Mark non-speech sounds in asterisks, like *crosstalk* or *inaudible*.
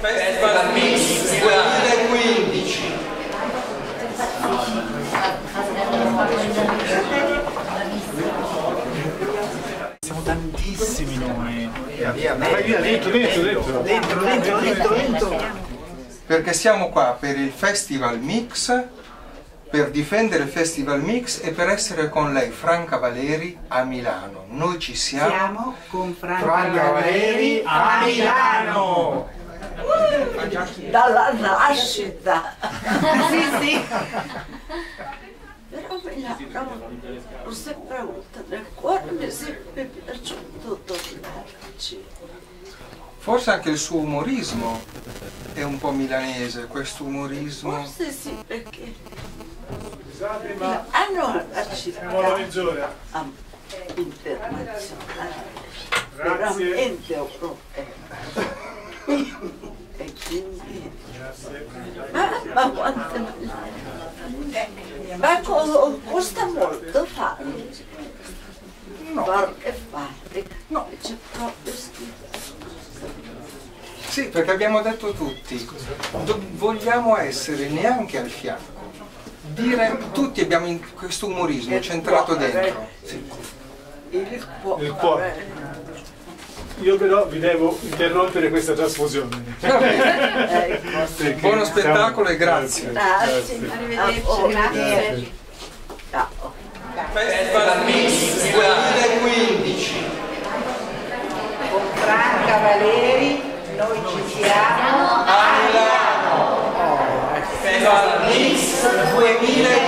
Festival Mix 2015. Siamo tantissimi noi. Via, via, Vai via, dentro, dentro, dentro. Dentro, dentro, dentro, dentro. Perché siamo qua per il Festival Mix, per difendere il Festival Mix e per essere con lei, Franca Valeri, a Milano. Noi ci siamo. Siamo con Franca, Franca Valeri a Milano. Dalla nascita. sì, sì. Però Milano l'ho sempre avuta nel cuore, mi è sempre piaciuto tornarci. Forse anche il suo umorismo è un po' milanese, questo umorismo. Forse sì, perché hanno una città mezz'ora. am- internazionale, Grazie. veramente europea. Quindi... Ma, ma quante Ma co- costa molto farlo? No. Qualche fabbrica? No, c'è proprio schifo. Sì, perché abbiamo detto tutti, do- vogliamo essere neanche al fianco. Dire, tutti abbiamo in- questo umorismo Il centrato cuore. dentro. Il cuore. Il cuore. Io però vi devo interrompere questa trasfusione. Ecco. *laughs* Buono spettacolo e grazie. Grazie. Arrivederci, grazie. Ciao. Festival Mix 2015. Con Franca Valeri noi ci siamo. A Milano. Festival Mix 2015. Con Franca